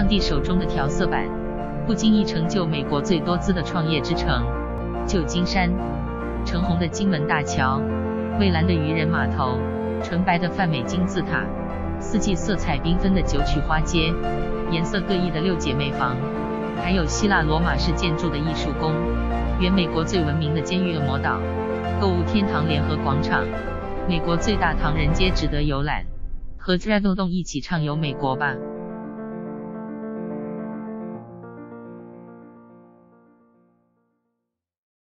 上帝手中的调色板，不经意成就美国最多姿的创业之城。旧金山，橙红的金门大桥，蔚蓝的渔人码头，纯白的泛美金字塔，四季色彩缤纷的九曲花街，颜色各异的六姐妹房，还有希腊罗马式建筑的艺术宫，原美国最文明的监狱恶魔岛，购物天堂联合广场，美国最大唐人街值得游览。和 Dragon 动一起畅游美国吧！